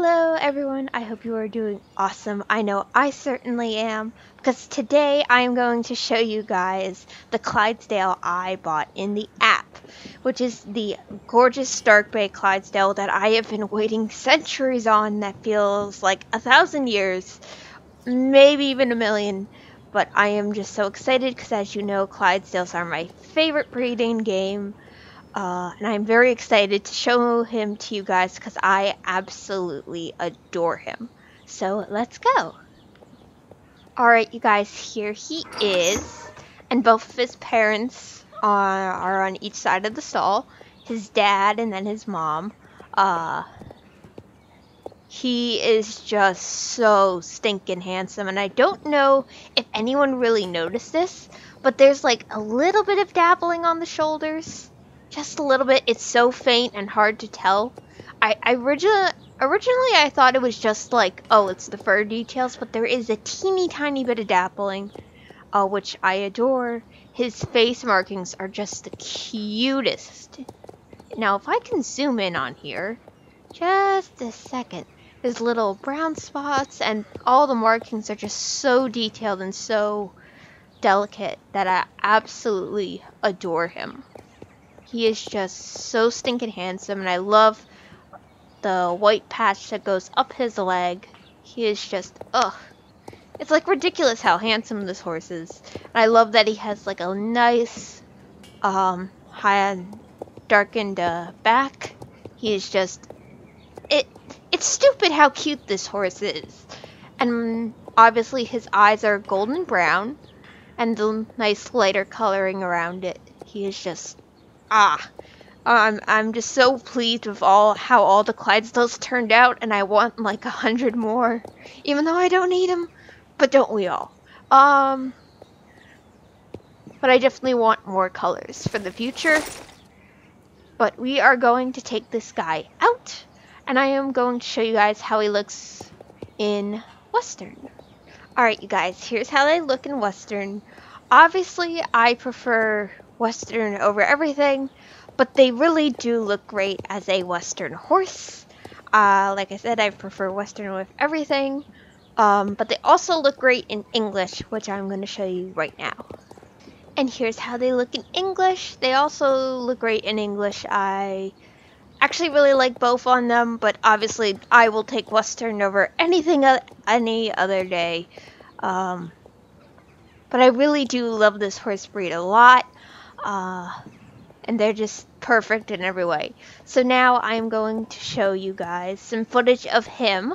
Hello everyone, I hope you are doing awesome. I know I certainly am, because today I am going to show you guys the Clydesdale I bought in the app, which is the gorgeous dark bay Clydesdale that I have been waiting centuries on that feels like a thousand years, maybe even a million, but I am just so excited because as you know, Clydesdales are my favorite breeding game. Uh, and I'm very excited to show him to you guys because I absolutely adore him. So let's go. Alright, you guys, here he is. And both of his parents are, are on each side of the stall. His dad and then his mom. Uh, he is just so stinking handsome. And I don't know if anyone really noticed this, but there's like a little bit of dappling on the shoulders just a little bit. It's so faint and hard to tell. I, I originally originally I thought it was just like oh it's the fur details, but there is a teeny tiny bit of dappling, uh, which I adore. His face markings are just the cutest. Now if I can zoom in on here, just a second. His little brown spots and all the markings are just so detailed and so delicate that I absolutely adore him. He is just so stinking handsome, and I love the white patch that goes up his leg. He is just, ugh. It's like ridiculous how handsome this horse is. And I love that he has like a nice, um, high darkened uh, back. He is just, it. It's stupid how cute this horse is. And obviously his eyes are golden brown, and the nice lighter coloring around it. He is just ah, I'm I'm just so pleased with all how all the Clydesdales turned out, and I want like a hundred more, even though I don't need them. But don't we all? Um, but I definitely want more colors for the future. But we are going to take this guy out, and I am going to show you guys how he looks in Western. Alright, you guys, here's how they look in Western. Obviously, I prefer Western over everything, but they really do look great as a Western horse. Uh, like I said, I prefer Western with everything, um, but they also look great in English, which I'm going to show you right now. And here's how they look in English. They also look great in English. I actually really like both on them, but obviously I will take Western over anything any other day. Um, but I really do love this horse breed a lot. Uh, and they're just perfect in every way. So now I'm going to show you guys some footage of him.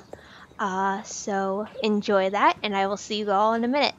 Uh, so enjoy that, and I will see you all in a minute.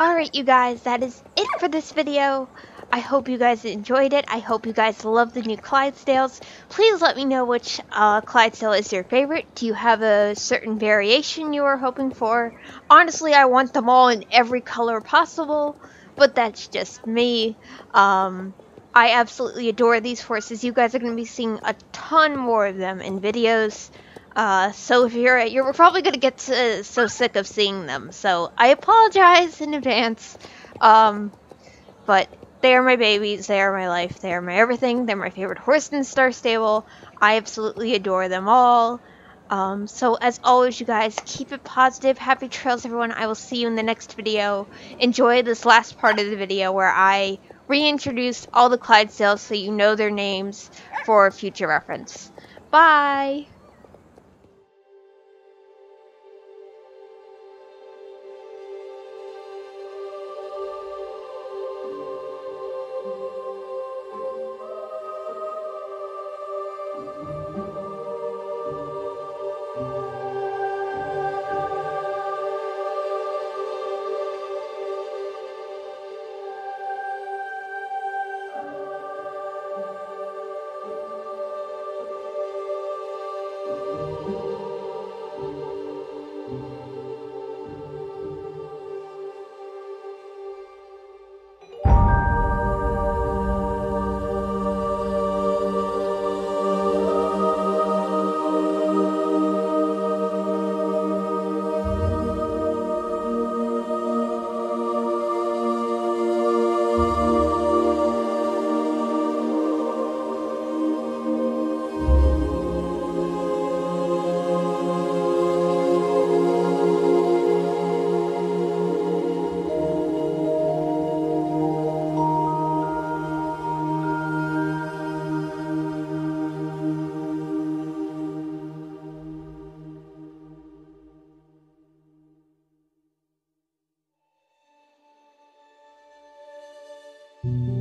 Alright you guys, that is it for this video. I hope you guys enjoyed it. I hope you guys love the new Clydesdales. Please let me know which uh, Clydesdale is your favorite. Do you have a certain variation you are hoping for? Honestly, I want them all in every color possible, but that's just me. Um, I absolutely adore these horses. You guys are going to be seeing a ton more of them in videos. Uh, so if you're you're probably gonna get to, so sick of seeing them. So I apologize in advance. Um, but they are my babies. They are my life. They are my everything. They're my favorite horse in Star Stable. I absolutely adore them all. Um, so as always, you guys, keep it positive. Happy trails, everyone. I will see you in the next video. Enjoy this last part of the video where I reintroduce all the Clydesdales so you know their names for future reference. Bye! Música